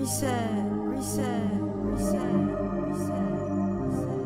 reset, reset, reset, reset, reset.